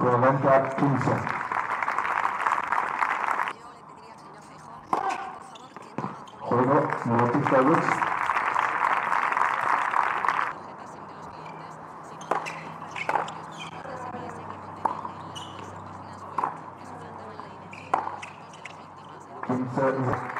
Rolando Atkinson. Juego Motica Lux. Quince.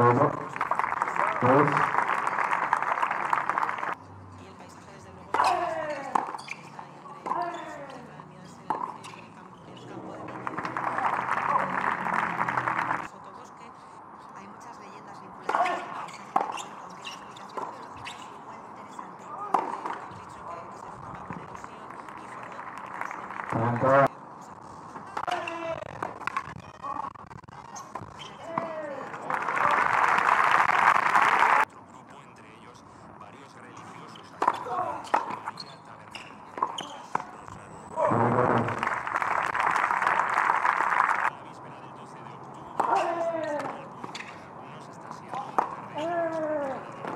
Uma, dois,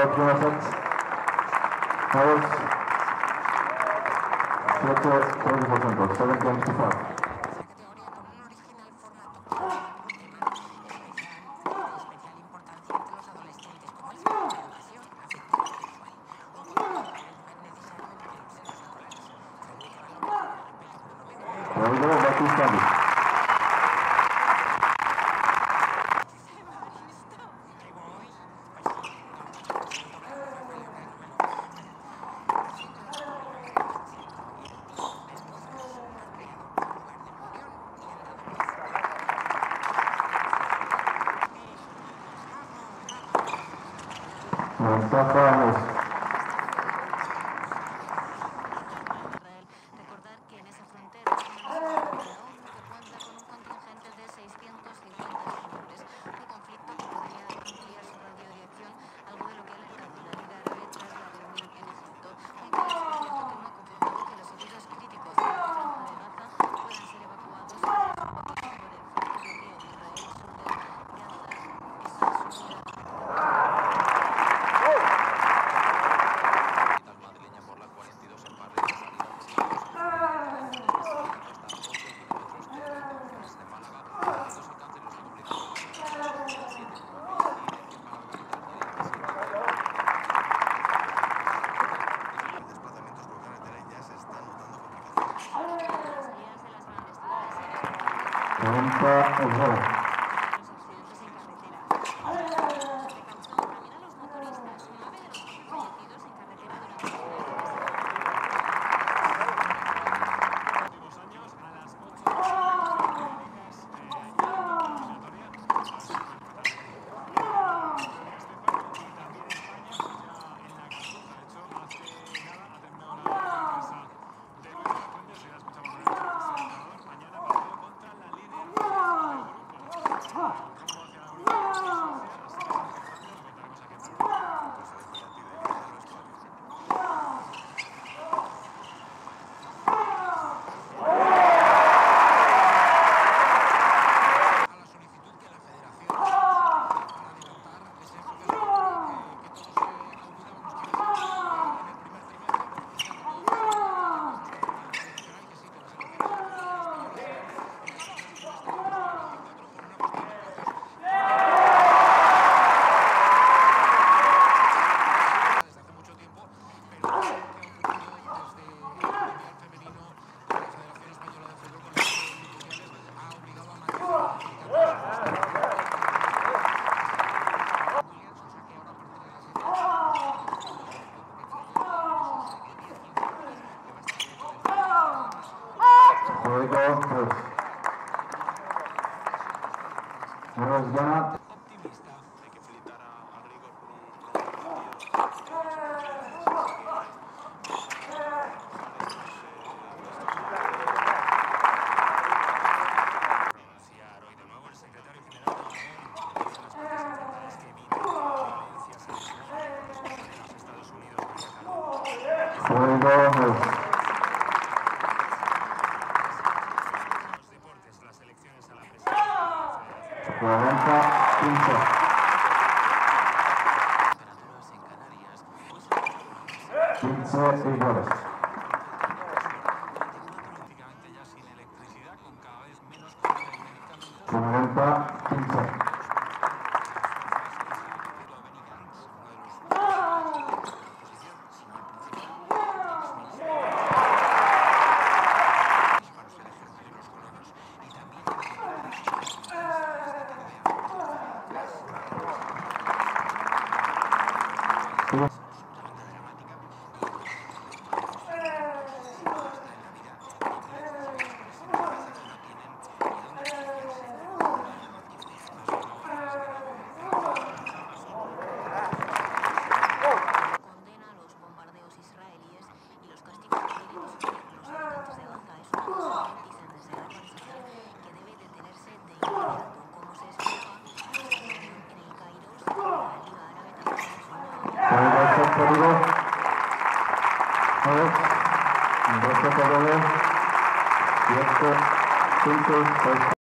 for Jonathan's Howard. Selected 7 games to 5. There we go, back to standing. сохранились Rampa Aurora. 緊張していよです。Winter